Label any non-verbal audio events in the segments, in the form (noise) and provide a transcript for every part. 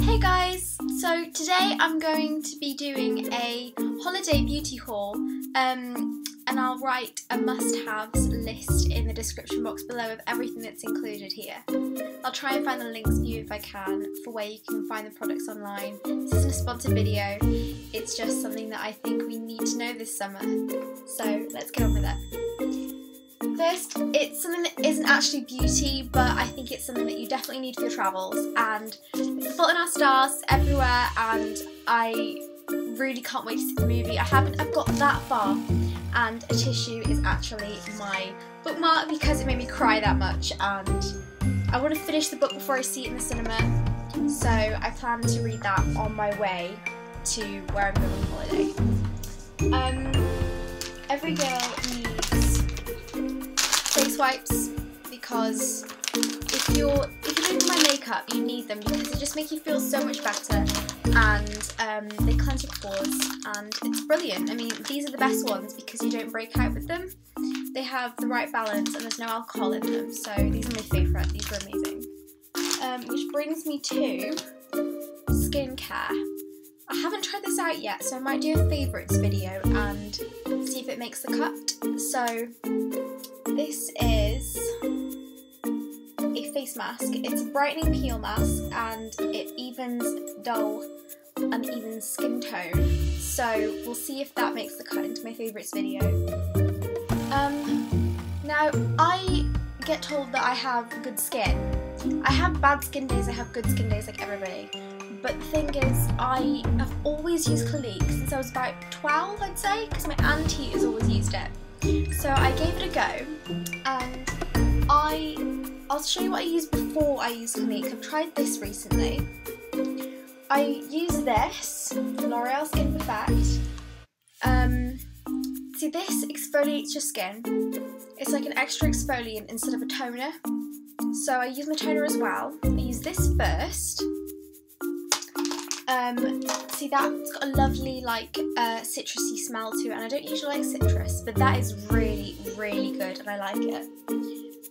Hey guys! So today I'm going to be doing a holiday beauty haul um, and I'll write a must-haves list in the description box below of everything that's included here. I'll try and find the links for you if I can for where you can find the products online. This isn't a sponsored video, it's just something that I think we need to know this summer. So let's get on with it. First, it's something that isn't actually beauty, but I think it's something that you definitely need for your travels. And it's Fault in Our Stars everywhere, and I really can't wait to see the movie. I haven't I've got that far, and a tissue is actually my bookmark because it made me cry that much, and I want to finish the book before I see it in the cinema. So I plan to read that on my way to where I'm going on holiday. Um, every girl needs face wipes because if you're if you're doing my makeup you need them because they just make you feel so much better and um, they cleanse your pores and it's brilliant. I mean these are the best ones because you don't break out with them. They have the right balance and there's no alcohol in them so these are my favourite. These are amazing. Um, which brings me to skincare. I haven't tried this out yet so I might do a favourites video and see if it makes the cut. So this is a face mask. It's a brightening peel mask and it evens dull uneven skin tone. So we'll see if that makes the cut into my favourites video. Um, now I get told that I have good skin. I have bad skin days, I have good skin days like everybody. But the thing is, I have always used Clinique since I was about 12, I'd say, because my auntie has always used it. So I gave it a go and I I'll show you what I used before I used Clinique. I've tried this recently. I use this, L'Oreal Skin Perfect. Um, see this exfoliates your skin. It's like an extra exfoliant instead of a toner. So I use my toner as well. I use this first um, see that's got a lovely like uh, citrusy smell to it and I don't usually like citrus but that is really really good and I like it.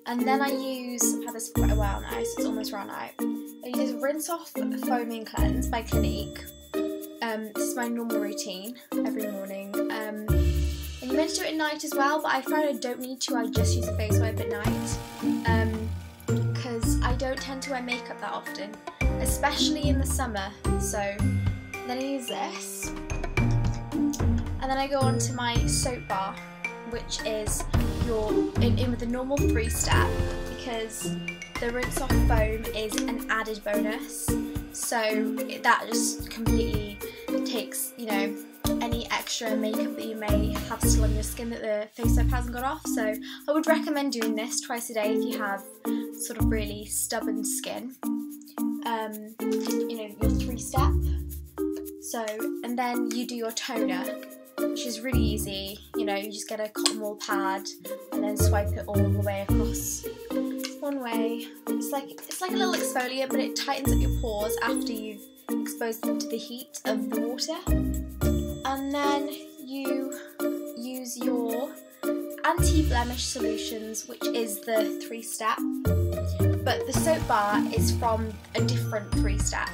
And then I use, I've had this for quite a while now so it's almost run out. I use Rinse Off Foaming Cleanse by Clinique. Um, this is my normal routine every morning. Um, and you meant to do it at night as well but I find I don't need to, I just use a face wipe at night. Because um, I don't tend to wear makeup that often especially in the summer. So then I use this, and then I go on to my soap bar, which is your in, in with the normal three step because the rinse off foam is an added bonus. So that just completely takes, you know, any extra makeup that you may have still on your skin that the face soap hasn't got off. So I would recommend doing this twice a day if you have sort of really stubborn skin um, you know, your three step. So, and then you do your toner, which is really easy. You know, you just get a cotton wool pad and then swipe it all the way across one way. It's like it's like a little exfoliant, but it tightens up your pores after you've exposed them to the heat of the water. And then you use your anti-blemish solutions, which is the three step but the soap bar is from a different three step.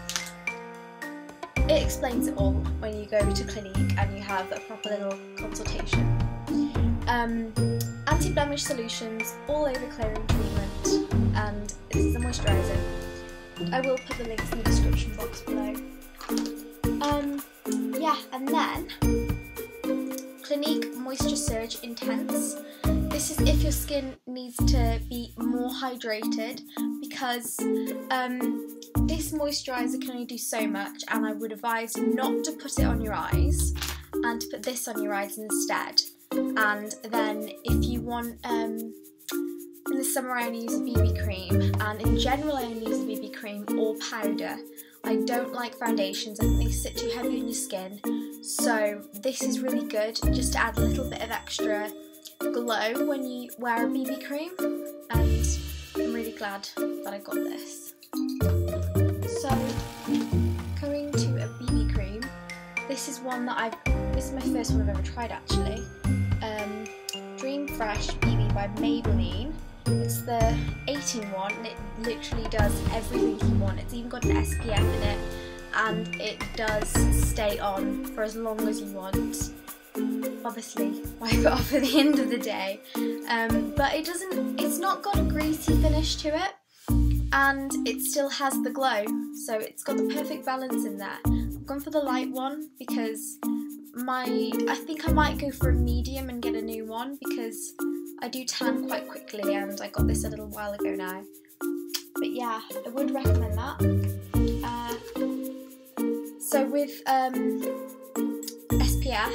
It explains it all when you go to Clinique and you have a proper little consultation. Um, Anti-blemish solutions, all over clearing treatment, and this is a moisturiser. I will put the links in the description box below. Um, yeah, and then Clinique Moisture Surge Intense. This is if your skin needs to be more hydrated because um, this moisturiser can only do so much and I would advise not to put it on your eyes and to put this on your eyes instead. And then if you want, um, in the summer I only use a BB cream and in general I only use a BB cream or powder. I don't like foundations, I think they sit too heavy on your skin. So this is really good just to add a little bit of extra glow when you wear a BB cream and I'm really glad that I got this. So coming to a BB cream, this is one that I've, this is my first one I've ever tried actually. Um, Dream Fresh BB by Maybelline. It's the 18 one and it literally does everything you want. It's even got an SPF in it and it does stay on for as long as you want. Obviously, (laughs) wipe it off at the end of the day, um, but it doesn't. It's not got a greasy finish to it, and it still has the glow. So it's got the perfect balance in there. I've gone for the light one because my I think I might go for a medium and get a new one because I do tan quite quickly and I got this a little while ago now. But yeah, I would recommend that. Uh, so with um, SPF,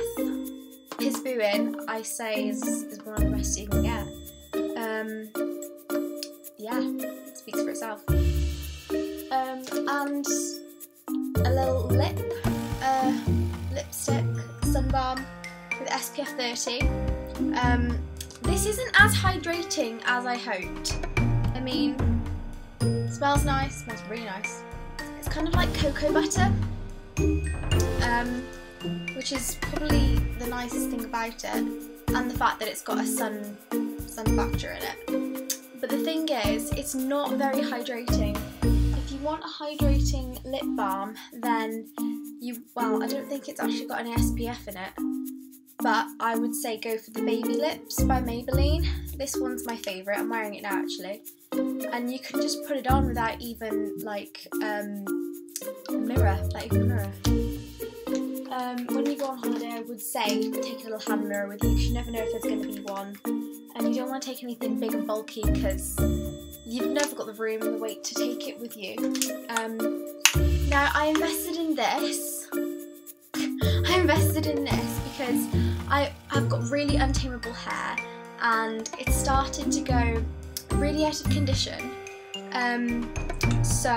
Piz Buin, I say is, is one of the best you can get. Um, yeah, it speaks for itself. Um, and a little lip, uh, lipstick, sun balm with SPF 30. Um, this isn't as hydrating as I hoped. I mean, smells nice, smells really nice. It's kind of like cocoa butter, um, which is probably the nicest thing about it, and the fact that it's got a sun sun factor in it. But the thing is, it's not very hydrating. If you want a hydrating lip balm, then you well, I don't think it's actually got any SPF in it but I would say go for the Baby Lips by Maybelline. This one's my favourite, I'm wearing it now actually. And you can just put it on without even like um, a mirror, like a mirror. Um, when you go on holiday, I would say take a little hand mirror with you because you never know if there's going to be one. And you don't want to take anything big and bulky because you've never got the room and the weight to take it with you. Um, now, I invested in this. I invested in this because I, I've got really untamable hair and it started to go really out of condition. Um, so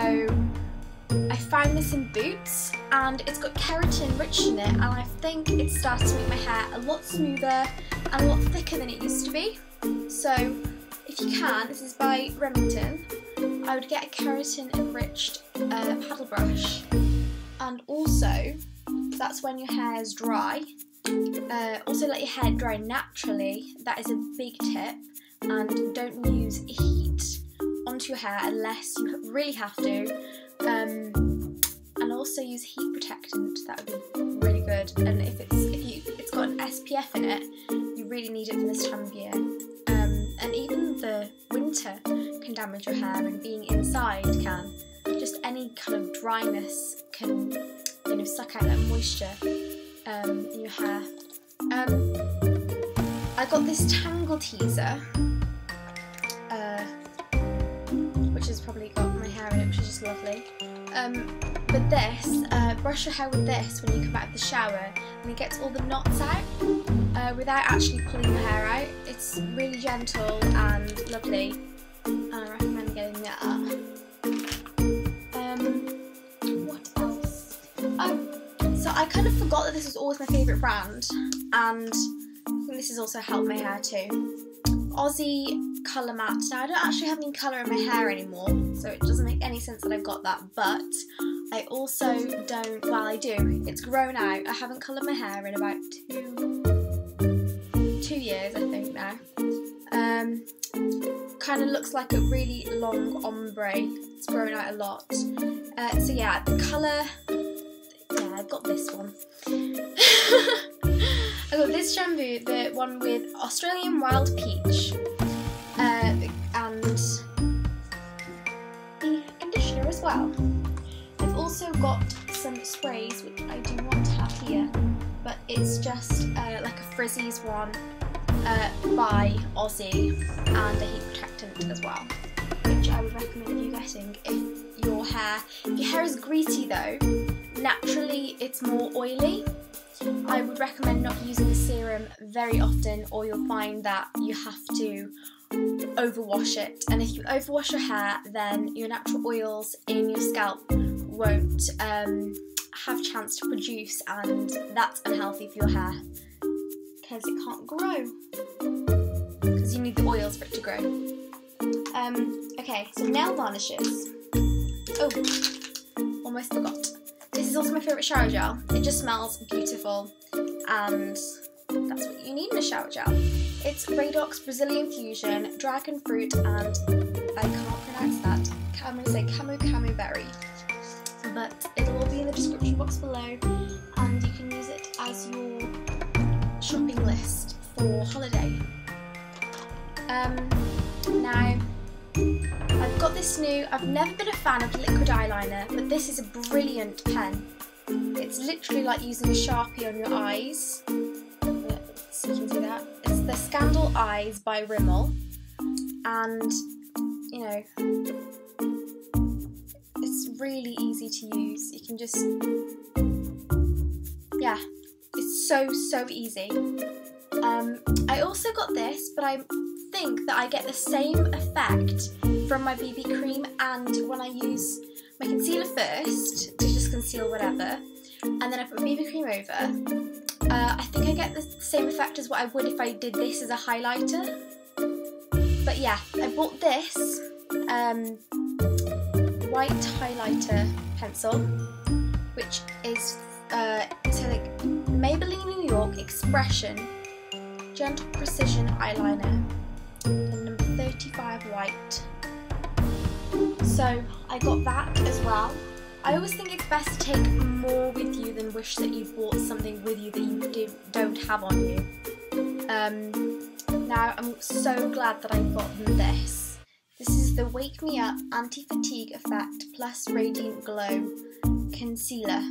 I found this in Boots and it's got keratin rich in it and I think it started to make my hair a lot smoother and a lot thicker than it used to be. So if you can, this is by Remington, I would get a keratin enriched uh, paddle brush and also that's when your hair is dry uh, also let your hair dry naturally, that is a big tip, and don't use heat onto your hair unless you really have to. Um, and also use heat protectant, that would be really good. And if it's if you it's got an SPF in it, you really need it for this time of year. Um, and even the winter can damage your hair, and being inside can. Just any kind of dryness can, you know, suck out that moisture um, in your hair. Um, I got this Tangle Teezer, uh, which has probably got my hair in it, which is just lovely. Um, but this, uh, brush your hair with this when you come out of the shower and it gets all the knots out uh, without actually pulling your hair out. It's really gentle and lovely I kind of forgot that this was always my favourite brand, and I think this has also helped my hair too. Aussie Colour Mate. Now, I don't actually have any colour in my hair anymore, so it doesn't make any sense that I've got that, but I also don't, well, I do. It's grown out. I haven't coloured my hair in about two, two years, I think, now. Um, kind of looks like a really long ombre. It's grown out a lot. Uh, so yeah, the colour I've got this one. (laughs) I got this shampoo, the one with Australian Wild Peach, uh, and the conditioner as well. I've also got some sprays which I do want to have here, but it's just uh, like a Frizzies one uh, by Aussie and a heat protectant as well, which I would recommend you getting if your hair, if your hair is greasy though, naturally it's more oily. I would recommend not using the serum very often or you'll find that you have to overwash it and if you overwash your hair then your natural oils in your scalp won't um, have chance to produce and that's unhealthy for your hair because it can't grow because you need the oils for it to grow. Um, okay, so nail varnishes. Oh, almost forgot. This is also my favourite shower gel. It just smells beautiful and that's what you need in a shower gel. It's Radox Brazilian Fusion, Dragon Fruit and I can't pronounce that. I'm going to say Camu Camu Berry. But it'll all be in the description box below and you can use it as your shopping list for holiday. Um, now, I've got this new, I've never been a fan of liquid eyeliner, but this is a brilliant pen. It's literally like using a Sharpie on your eyes. So you can see that. It's the Scandal Eyes by Rimmel. And, you know, it's really easy to use. You can just, yeah, it's so, so easy. Um, I also got this, but I think that I get the same effect from my BB cream and when I use my concealer first to just conceal whatever. And then I put BB cream over. Uh, I think I get the same effect as what I would if I did this as a highlighter. But yeah I bought this um, white highlighter pencil which is uh, so like Maybelline New York Expression Gentle Precision Eyeliner. In number 35 white. So I got that as well. I always think it's best to take more with you than wish that you bought something with you that you do, don't have on you. Um, now I'm so glad that I got them this. This is the Wake Me Up Anti-Fatigue Effect Plus Radiant Glow Concealer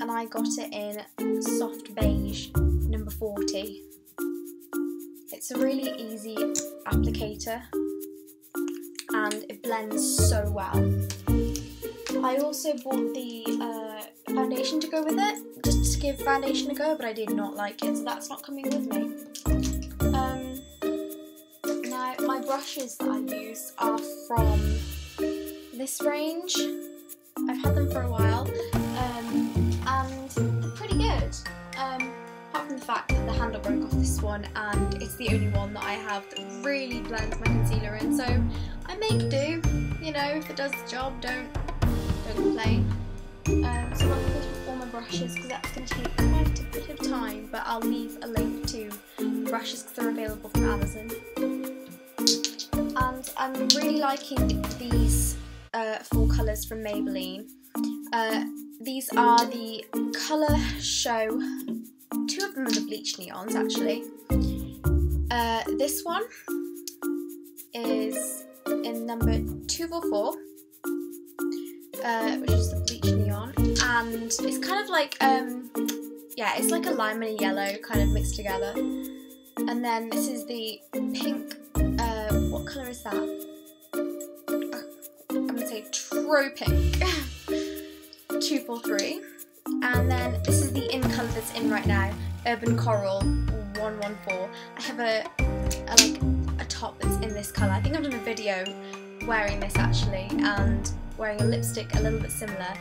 and I got it in soft beige number 40. It's a really easy applicator and it blends so well. I also bought the uh, foundation to go with it, just to give foundation a go, but I did not like it, so that's not coming with me. Um, now, my brushes that I use are from this range. I've had them for a while, um, and they're pretty good. Um, apart from the fact that the handle broke off this one and it's the only one that I have that really blends my concealer in so I make do you know if it does the job don't don't complain. Um, so I'm going to all my brushes because that's going to take quite a bit of time but I'll leave a link to the brushes because they're available from Amazon. And I'm really liking these uh, four colours from Maybelline. Uh, these are the Colour Show two of them are the bleach neons actually. Uh, this one is in number 244, uh, which is the bleach neon, and it's kind of like, um, yeah, it's like a lime and a yellow kind of mixed together. And then this is the pink, uh, what colour is that? I'm gonna say Tro Pink (laughs) 243. And then this is the in colour that's in right now, Urban Coral 114. I have a, a like in this colour. I think I've done a video wearing this actually and wearing a lipstick a little bit similar.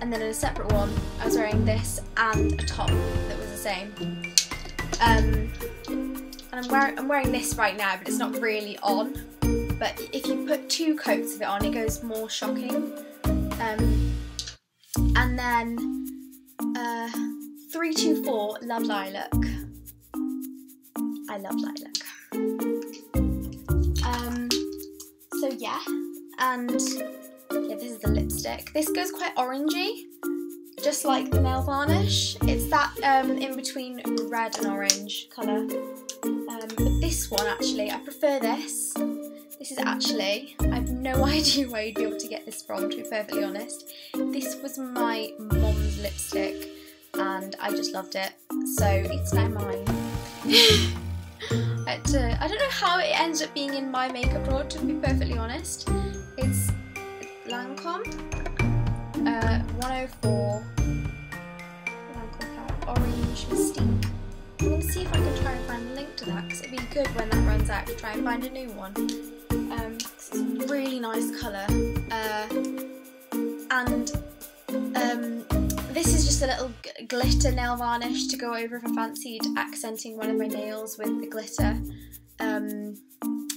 And then in a separate one, I was wearing this and a top that was the same. Um, and I'm wearing, I'm wearing this right now, but it's not really on. But if you put two coats of it on, it goes more shocking. Um, and then uh, 324 Love Lilac. I love lilac. So yeah, and yeah, this is the lipstick. This goes quite orangey, just like the nail varnish. It's that um, in between red and orange colour. Um, but this one actually, I prefer this. This is actually, I have no (laughs) idea where you'd be able to get this from, to be perfectly honest. This was my mom's lipstick and I just loved it, so it's now mine. (laughs) I, uh, I don't know how it ends up being in my makeup drawer, to be perfectly honest. It's Lancome uh, 104 Lancome Orange Mystique. I'm going to see if I can try and find a link to that because it'd be good when that runs out to try and find a new one. Um, it's a really nice colour. Uh, and um, this is just a little glitter nail varnish to go over if I fancied accenting one of my nails with the glitter. Um,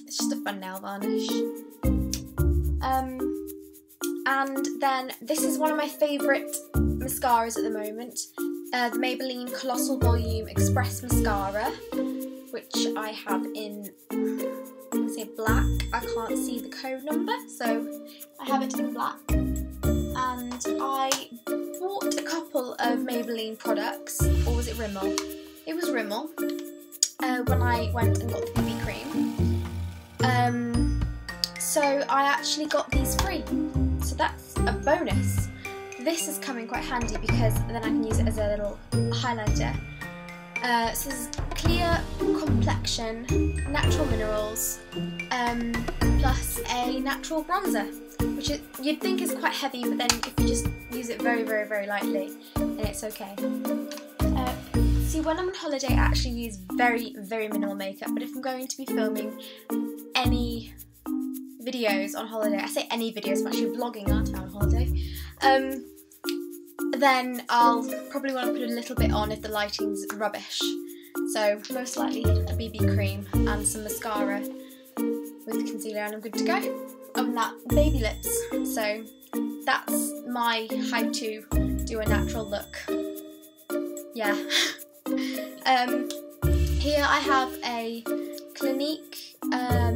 it's just a fun nail varnish. Um, and then this is one of my favourite mascaras at the moment uh, the Maybelline Colossal Volume Express Mascara, which I have in, say black, I can't see the code number, so I have it in black. And I bought of Maybelline products, or was it Rimmel? It was Rimmel. Uh, when I went and got the BB cream. Um, so I actually got these free. So that's a bonus. This is coming quite handy because then I can use it as a little highlighter. Uh, so this is clear complexion, natural minerals, um, plus a natural bronzer, which you'd think is quite heavy, but then if you just use it very, very, very lightly, then it's okay. Uh, see, when I'm on holiday, I actually use very, very minimal makeup, but if I'm going to be filming any videos on holiday, I say any videos, I'm actually vlogging, aren't I, on holiday, um, then I'll probably want to put a little bit on if the lighting's rubbish. So most likely a BB cream and some mascara with concealer and I'm good to go. Than that, baby lips. So that's my how to do a natural look. Yeah. (laughs) um, here I have a Clinique um,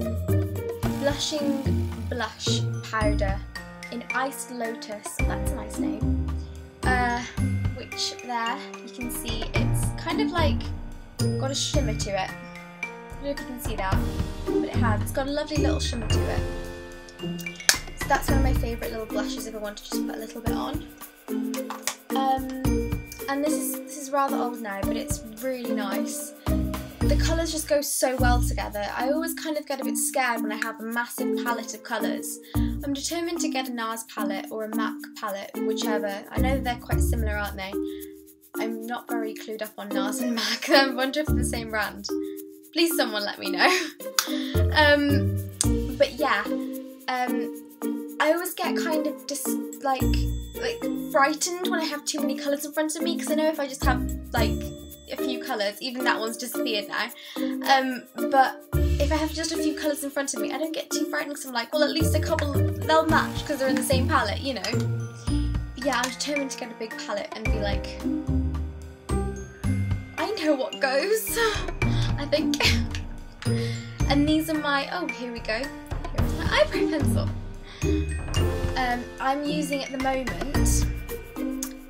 blushing blush powder in Iced Lotus. That's a nice name. Uh, which there you can see it's kind of like got a shimmer to it. I don't know if you can see that, but it has. It's got a lovely little shimmer to it. So that's one of my favourite little blushes if I want to just put a little bit on. Um, and this is this is rather old now, but it's really nice. The colours just go so well together. I always kind of get a bit scared when I have a massive palette of colours. I'm determined to get a NARS palette or a MAC palette, whichever. I know they're quite similar, aren't they? I'm not very clued up on NARS and MAC. (laughs) I wonder if they're the same brand. Please someone let me know. (laughs) um, but yeah, um, I always get kind of just like like frightened when I have too many colours in front of me because I know if I just have like a few colours, even that one's disappeared now. Um, but if I have just a few colours in front of me, I don't get too frightened because I'm like, well, at least a couple they'll match because they're in the same palette, you know. Yeah, I'm determined to get a big palette and be like, I know what goes. (laughs) I think. (laughs) and these are my, oh, here we go. Eyebrow pencil. Um, I'm using at the moment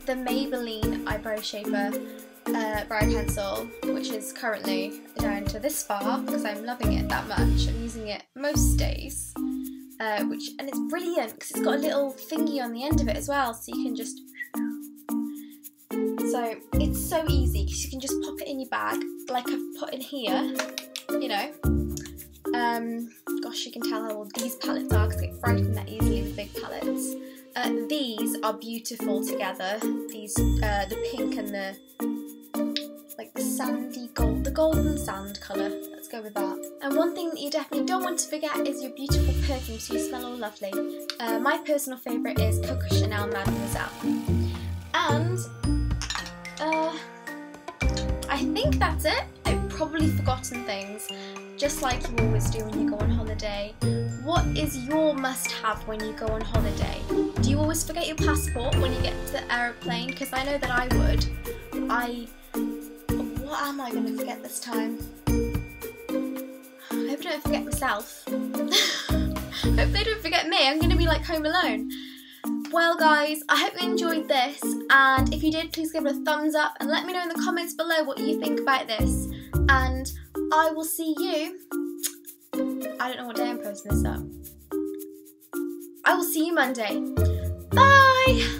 the Maybelline Eyebrow Shaper uh, brow pencil, which is currently down to this far because I'm loving it that much. I'm using it most days, uh, which and it's brilliant because it's got a little thingy on the end of it as well, so you can just. So it's so easy because you can just pop it in your bag, like I've put in here, you know. Um, gosh, you can tell how old these palettes are because I get frightened that easily with big palettes. Uh, these are beautiful together. These, uh, the pink and the like the sandy gold, the golden sand colour. Let's go with that. And one thing that you definitely don't want to forget is your beautiful perfume, so you smell all lovely. Uh, my personal favourite is Coco Chanel Mademoiselle. And uh, I think that's it. I've probably forgotten things, just like you always do when you go on holiday. What is your must-have when you go on holiday? Do you always forget your passport when you get to the aeroplane? Because I know that I would. I what am I going to forget this time? I hope I don't forget myself. (laughs) hope they don't forget me. I'm going to be like home alone. Well guys, I hope you enjoyed this and if you did please give it a thumbs up and let me know in the comments below what you think about this and I will see you I don't know what day I'm posting this up. I will see you Monday. Bye!